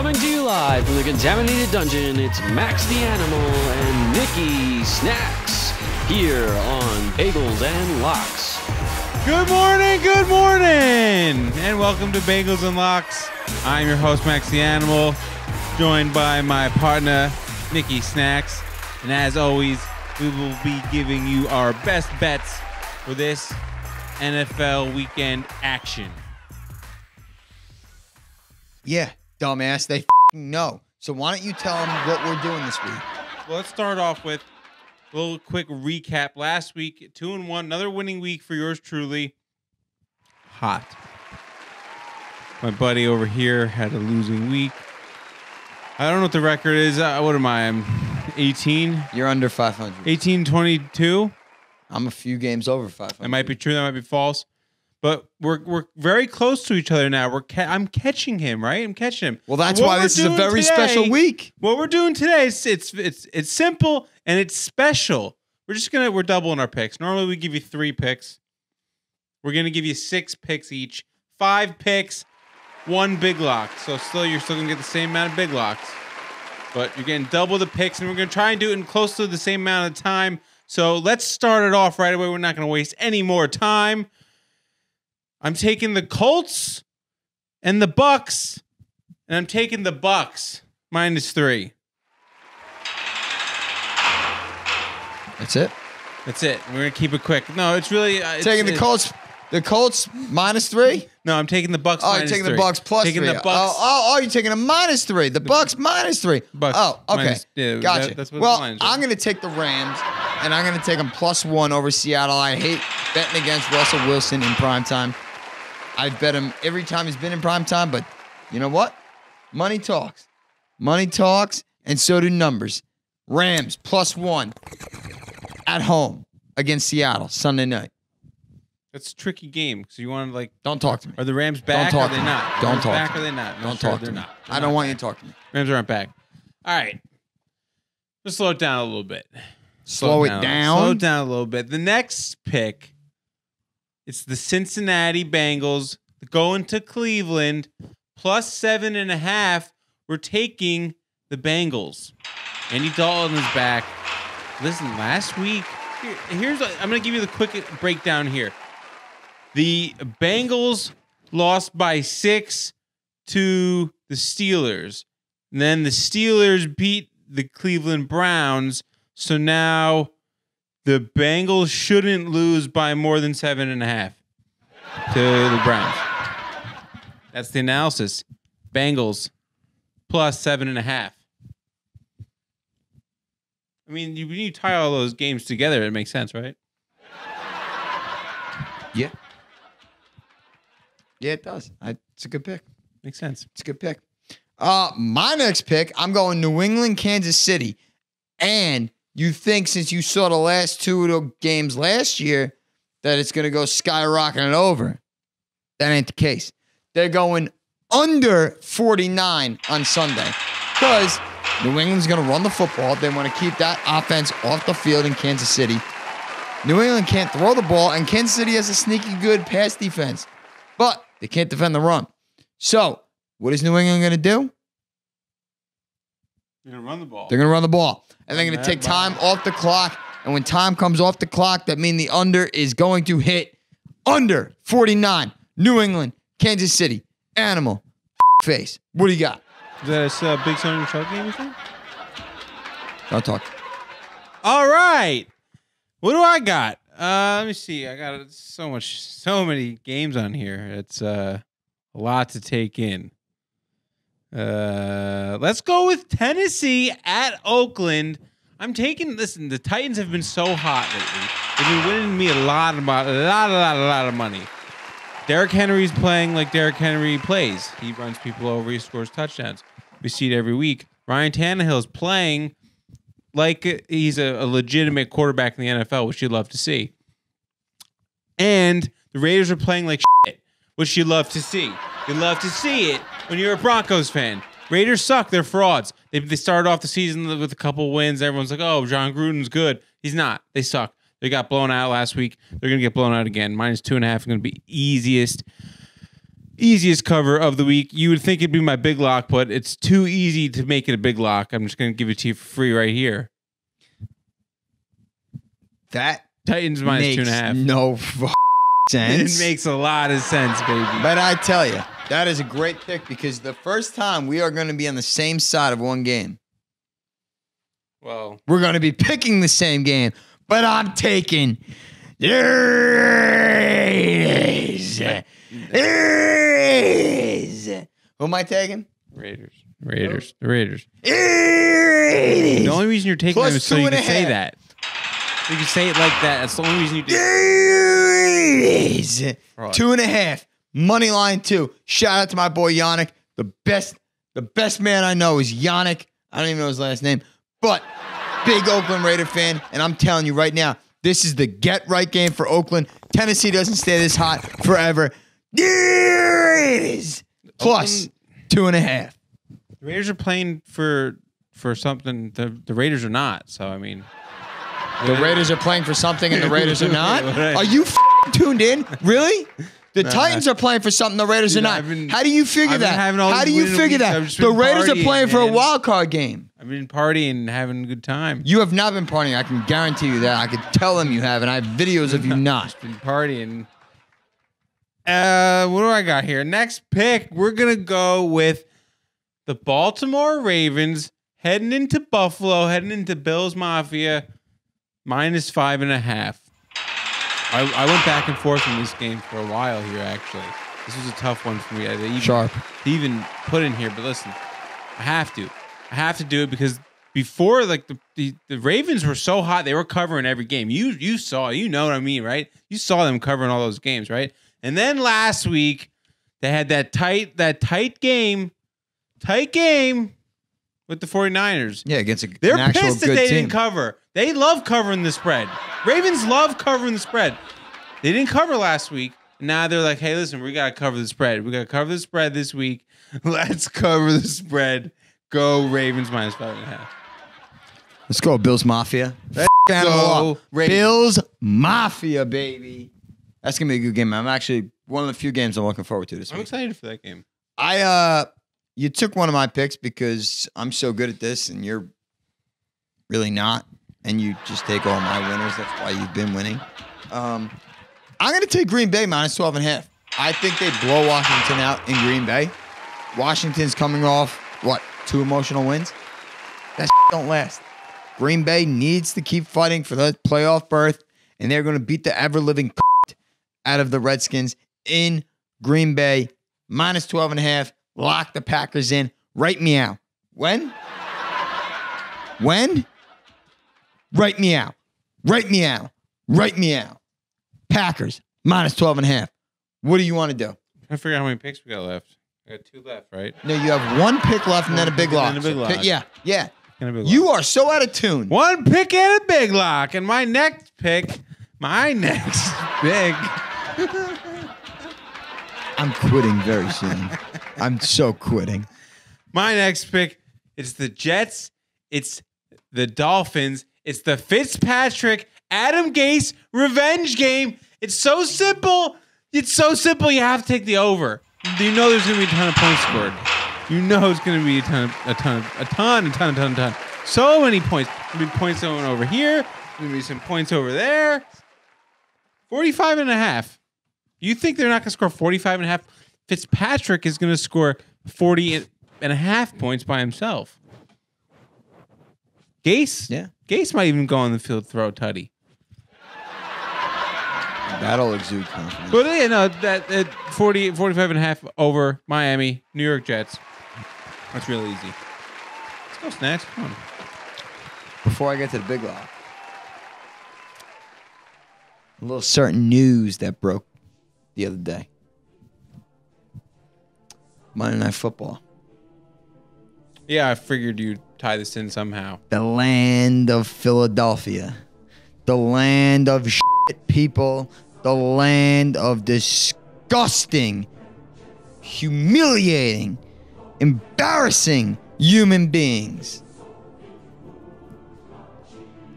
Coming to you live from the contaminated dungeon, it's Max the Animal and Nikki Snacks here on Bagels and Locks. Good morning, good morning, and welcome to Bagels and Locks. I'm your host, Max the Animal, joined by my partner, Nikki Snacks. And as always, we will be giving you our best bets for this NFL weekend action. Yeah, dumbass. They fing know. So why don't you tell them what we're doing this week? Well, let's start off with a little quick recap. Last week, two and one, another winning week for yours truly. Hot. My buddy over here had a losing week. I don't know what the record is. Uh, what am I? I'm 18, You're under 500. 18, 22. I'm a few games over 500. That might be true. That might be false. But we're we're very close to each other now. We're ca- I'm catching him, right? I'm catching him. Well, that's why this is a very today- special week. What we're doing today is it's it's it's simple and it's special. We're just gonna we're doubling our picks. Normally we give you three picks. We're gonna give you six picks each, five picks, one big lock. So still you're still gonna get the same amount of big locks, but you're getting double the picks, and we're gonna try and do it in close to the same amount of time. So let's start it off right away. We're not gonna waste any more time. I'm taking the Colts and the Bucks, and I'm taking the Bucks minus three. That's it. That's it. We're gonna keep it quick. No, it's really uh, it's, taking the Colts. The Colts minus three. No, I'm taking the Bucks. Oh, you're minus taking three. the Bucks plus taking three. the Bucks. Oh, oh, oh, you're taking a minus three. The Bucks minus three. Bucks oh, okay. minus- yeah, that- gotcha. that's what the well, lines are. I'm going to take the Rams, and I'm going to take them plus one over Seattle. I hate betting against Russell Wilson in prime time. I bet him every time he's been in prime time, but you know what? Money talks. Money talks, and so do numbers. Rams plus one at home against Seattle Sunday night. That's a tricky game. So you want to like, Don't talk to me. are the Rams back? talk are they not? Don't Rams talk back? Are me. they not? No, Don't sure, talk they're to me. not. They're I don't not want you back. to talk to me. Rams aren't back. All right. Let's slow it down a little bit. Slow it a- down. Slow it down a little bit. The next pick, it's the Cincinnati Bengals going to Cleveland plus seven and a half. We're taking the Bengals. Andy Dalton is back. Listen, last week, here- here's I'm going to give you the quick breakdown here. The Bengals lost by six to the Steelers. And then the Steelers beat the Cleveland Browns. So now the Bengals shouldn't lose by more than seven and a half to the Browns. That's the analysis. Bengals plus seven and a half. I mean, you, when you tie all those games together, it makes sense, right? Yeah. Yeah, it does. I, it's a good pick. Makes sense. It's a good pick. Uh, my next pick, I'm going New England, Kansas City. And you think since you saw the last two games last year that it's going to go skyrocketing over. That ain't the case. They're going under 49 on Sunday because New England's going to run the football. They want to keep that offense off the field in Kansas City. New England can't throw the ball, and Kansas City has a sneaky good pass defense, but they can't defend the run. So, what is New England going to do? You're gonna run the ball. They're going to run the ball, and they're going to that take time off the clock. And when time comes off the clock, that means the under is going to hit under 49. New England, Kansas City, animal face. What do you got? Is that a uh, big Sony Michel game? You think? Don't talk. All right. What do I got? Uh, let me see. I got so much, so many games on here. It's uh, a lot to take in. Uh, let's go with Tennessee at Oakland. I'm taking. Listen, the Titans have been so hot lately. They've been winning me a lot of, a lot, a lot, a lot of money. Derrick Henry's playing like Derrick Henry plays. He runs people over. He scores touchdowns. We see it every week. Ryan Tannehill's playing like he's a, a legitimate quarterback in the NFL, which you'd love to see. And the Raiders are playing like shit, which you'd love to see. You'd love to see it when you're a Broncos fan. Raiders suck. They're frauds. They, they started off the season with a couple wins. Everyone's like, oh, Jon Gruden's good. He's not. They suck. They got blown out last week. They're going to get blown out again. Minus two and a half is going to be easiest easiest cover of the week. You would think it'd be my big lock, but it's too easy to make it a big lock. I'm just going to give it to you for free right here. That Titans minus makes two and a half. no sense. It makes a lot of sense, baby. But I tell you, that is a great pick because the first time we are going to be on the same side of one game. well, We're going to be picking the same game, but I'm taking the Raiders. Raiders. Who am I taking? Raiders, Raiders, the Raiders. Raiders. The only reason you're taking Plus them is so you can a say half. that. You can say it like that. That's the only reason you do. Raiders. Fraud. Two and a half. Money line two. Shout out to my boy Yannick. The best, the best man I know is Yannick. I don't even know his last name, but big Oakland Raider fan. And I'm telling you right now, this is the get right game for Oakland. Tennessee doesn't stay this hot forever. Raiders plus Oakland- two and a half. The Raiders are playing for for something. The the Raiders are not. So I mean, The Raiders are playing for something and the Raiders are not. Are you tuned in? Really? The Titans are playing for something the Raiders Dude, are not. Been- How do you figure that? How do you figure. That? The Raiders are playing for a wild card game. I've been partying and having a good time. You have not been partying. I can guarantee you that. I could tell them you have, and I have videos of you not. Been partying. Uh, what do I got here? Next pick, we're gonna go with the Baltimore Ravens heading into Buffalo, heading into Bills Mafia, minus five and a half. I, I went back and forth in this game for a while here. Actually, this was a tough one for me. I even, Sharp. to even put in here. But listen, I have to. I have to do it because before, like the, the the Ravens were so hot, they were covering every game. You you saw, you know what I mean, right? You saw them covering all those games, right? And then last week they had that tight that tight game, tight game with the 49ers. Yeah, against a, They're an actual pissed that good they team. didn't cover. They love covering the spread. Ravens love covering the spread. They didn't cover last week. Now they're like, hey, listen, we gotta cover the spread. We gotta cover the spread this week. Let's cover the spread. Go Ravens minus five and a half. Let's go, Bills Mafia. Let's go. Bills Mafia, baby. That's gonna be a good game. I'm actually one of the few games I'm looking forward to this I'm week. excited for that game. I uh you took one of my picks because I'm so good at this and you're really not. And you just take all my winners. That's why you've been winning. Um I'm gonna take Green Bay minus 12 and a half. I think they blow Washington out in Green Bay. Washington's coming off what, two emotional wins? That don't last. Green Bay needs to keep fighting for the playoff berth, and they're gonna beat the ever living out of the Redskins in Green Bay, minus 12 and a half. Lock the Packers in. Right meow. When? When? Right meow. Right meow. Right meow. Packers, minus 12 and a half. What do you want to do? I figure out how many picks we got left. I got two left, right? No, you have one pick left and then a big lock. and then a big lock. pick- yeah, yeah. You are so out of tune. one pick and a big lock, and my next pick, my next pick. I'm quitting very soon. I'm so quitting. My next pick, is the Jets, it's the Dolphins, it's the Fitzpatrick Adam Gase revenge game. It's so simple. It's so simple. You have to take the over. You know there's gonna be a ton of points scored. You know it's gonna be a ton, of, a ton, of, a ton, a ton, a ton, a ton. So many points. Be points going over here. There's gonna be some points over there. 45 and a half. You think they're not gonna score 45 and a half? Fitzpatrick is gonna score 40 and a half points by himself. Gase? Yeah. Gase might even go on the field throw tutty. That'll exude confidence. But you know, that, that 40, 45 and a half over Miami, New York Jets. That's real easy. Let's go, Snacks. Come on. Before I get to the big lock, a little certain news that broke the other day. Monday Night Football. Yeah, I figured you'd tie this in somehow. The land of Philadelphia. The land of shit people. The land of disgusting, humiliating, embarrassing human beings.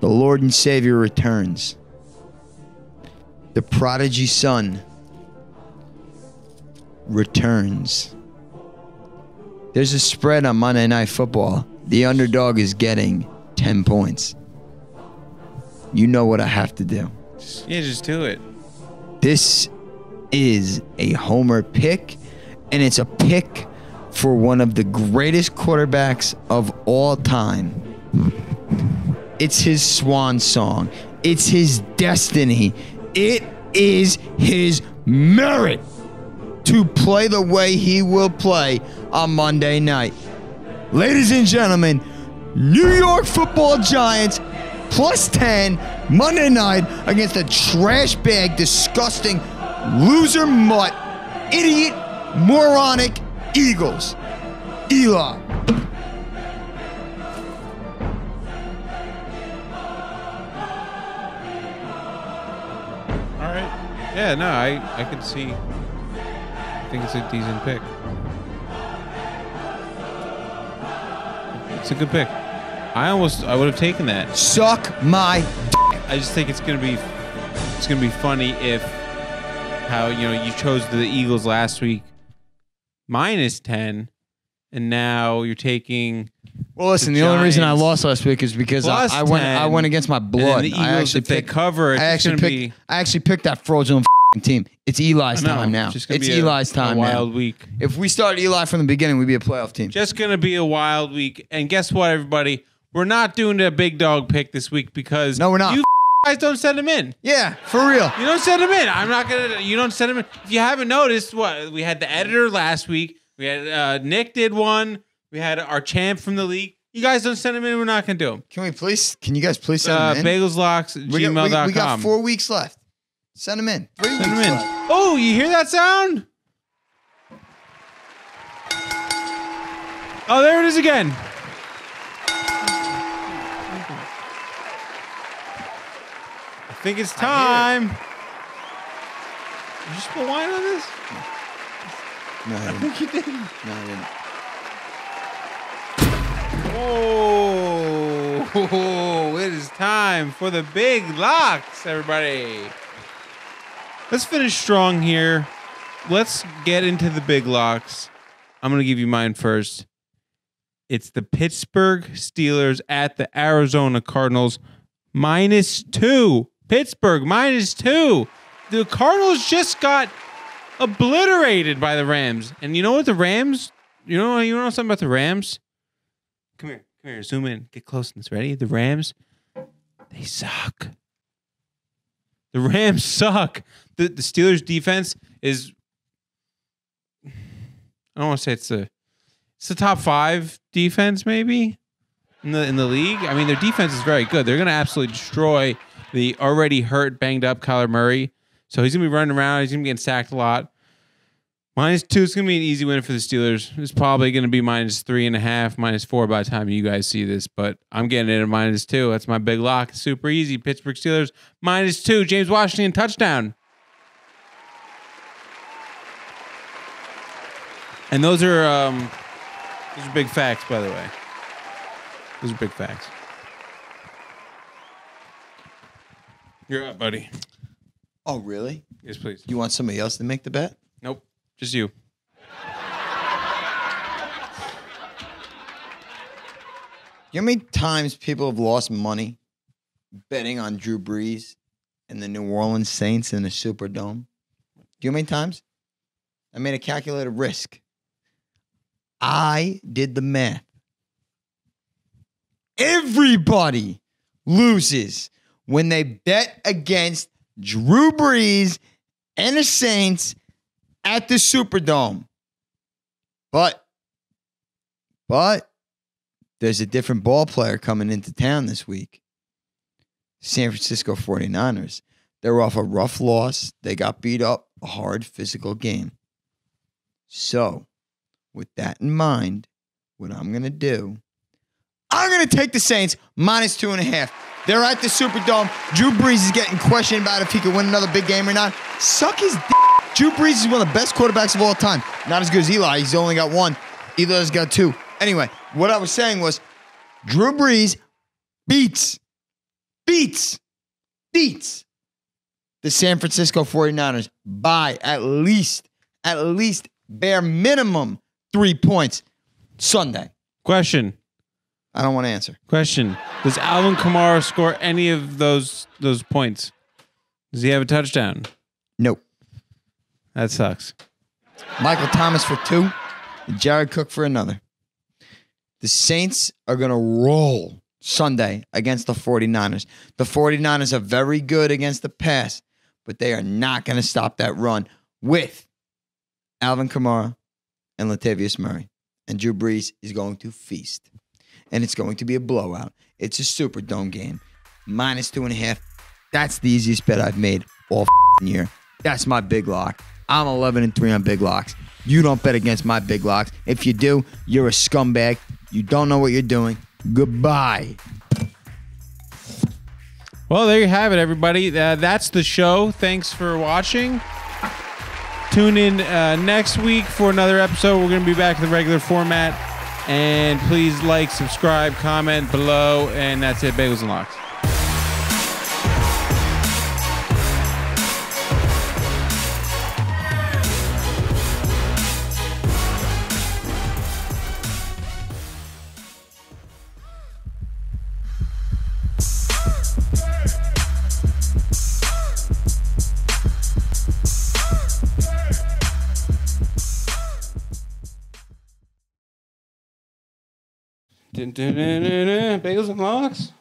The Lord and Savior returns. The prodigy son returns. There's a spread on Monday Night Football. The underdog is getting 10 points. You know what I have to do. Yeah, just do it. This is a homer pick, and it's a pick for one of the greatest quarterbacks of all time. It's his swan song, it's his destiny, it is his merit to play the way he will play on Monday night. Ladies and gentlemen, New York football giants plus 10 Monday night against the trash bag, disgusting, loser mutt, idiot, moronic Eagles. Eli. All right. Yeah, no, I I could see. I think it's a decent pick. It's a good pick. I almost I would have taken that. Suck my. I just think it's gonna be it's gonna be funny if how you know you chose the Eagles last week minus ten, and now you're taking Well, listen. The The, only reason I lost last week is because I, I went. I went against my blood. the I Eagles actually if they picked. cover. It's I actually picked. be I actually picked that fraudulent team. It's Eli's know, time now. It's be a- Eli's a time wild now. week. If we started Eli from the beginning, we'd be a playoff team. Just gonna be a wild week. And guess what, everybody? We're not doing a big dog pick this week because No, we're not. You guys don't send them in. yeah, for real. You don't send them in. I'm not gonna. You don't send them in. If you haven't noticed, what we had the editor last week. We had uh, Nick did one. We had our champ from the league. You guys don't send them in. We're not gonna do them. Can we please? Can you guys please send Uh, them in? bagelslocks we, got, we, we got four weeks left. Send them in. Three Send them in. left. Oh, you hear that sound? Oh, there it is again. I think it's time. Did you just put wine on this? No, I didn't. think you did. No, I didn't. Oh, it is time for the big locks, everybody. Let's finish strong here. Let's get into the big locks. I'm going to give you mine first. It's the Pittsburgh Steelers at the Arizona Cardinals, minus two. Pittsburgh, minus two. The Cardinals just got obliterated by the Rams. And you know what the Rams, you know, you know something about the Rams? Come here. Come here. Zoom in. Get close to this. Ready? The Rams, they suck. The Rams suck. The the Steelers defense is I don't want to say it's the it's the top five defense maybe in the in the league. I mean their defense is very good. They're gonna absolutely destroy the already hurt, banged up Kyler Murray. So he's gonna be running around, he's gonna be getting sacked a lot. Minus two is going to be an easy win for the Steelers. It's probably going to be minus three and a half, minus four by the time you guys see this, but I'm getting it at minus two. That's my big lock. Super easy. Pittsburgh Steelers minus two. James Washington touchdown. And those are um, those are big facts, by the way. Those are big facts. You're up, buddy. Oh, really? Yes, please. You want somebody else to make the bet? Just you. You know how many times people have lost money betting on Drew Brees and the New Orleans Saints in the Superdome? Do you know how many times? I made a calculated risk. I did the math. Everybody loses when they bet against Drew Brees and the Saints at the Superdome. But, but, there's a different ball player coming into town this week. San Francisco 49ers. They're off a rough loss. They got beat up, a hard physical game. So, with that in mind, what I'm going to do, I'm going to take the Saints minus two and a half. They're at the Superdome. Drew Brees is getting questioned about if he can win another big game or not. Suck his d- Drew Brees is one of the best quarterbacks of all time. Not as good as Eli. He's only got one. Eli's got two. Anyway, what I was saying was Drew Brees beats, beats, beats the San Francisco 49ers by at least, at least bare minimum three points Sunday. Question. I don't want to answer. Question. Does Alvin Kamara score any of those those points? Does he have a touchdown? Nope. That sucks. Michael Thomas for two, and Jared Cook for another. The Saints are going to roll Sunday against the 49ers. The 49ers are very good against the pass, but they are not going to stop that run with Alvin Kamara and Latavius Murray. And Drew Brees is going to feast. And it's going to be a blowout. It's a Superdome game. Minus two and a half. That's the easiest bet I've made all year. That's my big lock. I'm 11 and 3 on big locks. You don't bet against my big locks. If you do, you're a scumbag. You don't know what you're doing. Goodbye. Well, there you have it, everybody. Uh, that's the show. Thanks for watching. Tune in uh, next week for another episode. We're going to be back to the regular format. And please like, subscribe, comment below. And that's it. Bagels and Locks. Bagels and Locks?